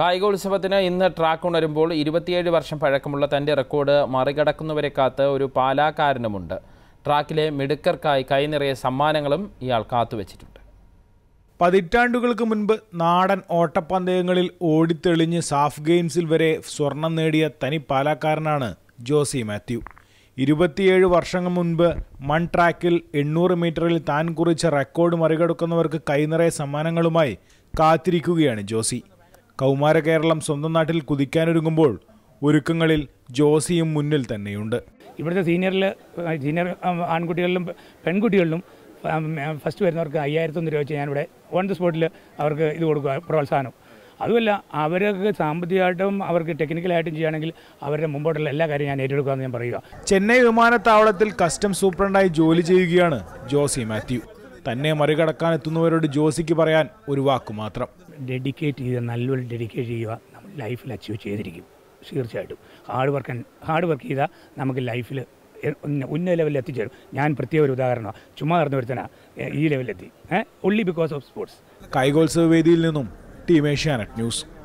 കായികോത്സവത്തിന് ഇന്ന് ട്രാക്ക് ഉണരുമ്പോൾ ഇരുപത്തിയേഴ് വർഷം പഴക്കമുള്ള തന്റെ റെക്കോർഡ് മറികടക്കുന്നവരെ കാത്ത് ഒരു പാലാക്കാരനുമുണ്ട്. ട്രാക്കിലെ മിടുക്കർക്കായി കൈനിറയ സമ്മാനങ്ങളും ഇയാൾ കാത്തുവച്ചിട്ടുണ്ട്. പതിറ്റാണ്ടുകൾക്ക് മുൻപ് നാടൻ ഓട്ടപ്പന്തയങ്ങളിൽ ഓടിത്തെളിഞ്ഞ് സാഫ് ഗെയിംസിൽ വരെ സ്വർണം നേടിയ തനി പാലാക്കാരനാണ് ജോസി മാത്യു. ഇരുപത്തിയേഴ് വർഷങ്ങൾ മുൻപ് മൺ ട്രാക്കിൽ എണ്ണൂറ് മീറ്ററിൽ താൻ കുറിച്ച റെക്കോർഡ് മറികടക്കുന്നവർക്ക് കൈനിറയ സമ്മാനങ്ങളുമായി കാത്തിരിക്കുകയാണ് ജോസി. കൗമാര കേരളം സ്വന്തം നാട്ടിൽ കുതിക്കാനൊരുങ്ങുമ്പോൾ ഒരുക്കങ്ങളിൽ ജോസിയും മുന്നിൽ തന്നെയുണ്ട്. ഇവിടുത്തെ സീനിയറിൽ സീനിയർ ആൺകുട്ടികളിലും പെൺകുട്ടികളിലും ഫസ്റ്റ് വരുന്നവർക്ക് അയ്യായിരത്തൊന്ന് രൂപ വെച്ച് ഞാനിവിടെ ഓൺ ദി സ്പോട്ടിൽ അവർക്ക് ഇത് കൊടുക്കുക പ്രോത്സാഹനം. അതുമല്ല അവർക്ക് സാമ്പത്തികമായിട്ടും അവർക്ക് ടെക്നിക്കലായിട്ടും ചെയ്യുകയാണെങ്കിൽ അവരുടെ മുമ്പോട്ടുള്ള എല്ലാ കാര്യവും ഞാൻ ഏറ്റെടുക്കാമെന്ന് ഞാൻ പറയുക. ചെന്നൈ വിമാനത്താവളത്തിൽ കസ്റ്റംസ് സൂപ്രണ്ടായി ജോലി ചെയ്യുകയാണ് ജോസി മാത്യു. തന്നെ മറികടക്കാൻ എത്തുന്നവരോട് ജോസിക്ക് പറയാൻ ഒരു വാക്ക് മാത്രം. ഡെഡിക്കേറ്റ് ചെയ്ത് നല്ലൊരു ഡെഡിക്കേറ്റ് ചെയ്യുക നമ്മൾ ലൈഫിൽ അച്ചീവ് ചെയ്തിരിക്കും. തീർച്ചയായിട്ടും. ഹാർഡ് വർക്ക് ഹാർഡ് വർക്ക് ചെയ്താൽ നമുക്ക് ലൈഫിൽ ഉന്ന ലെവലിൽ എത്തിച്ചേരും. ഞാൻ പ്രത്യേക ഒരു ഉദാഹരണമാണ് ചുമ്മാ നടന്നു വരുത്തനാ ഈ ലെവലിലെത്തി ഏഹ് ഒൺലി ബിക്കോസ് ഓഫ് സ്പോർട്സ് കായികോത്സവ വേദിയിൽ നിന്നും ടീം ഏഷ്യാനെറ്റ് ന്യൂസ്.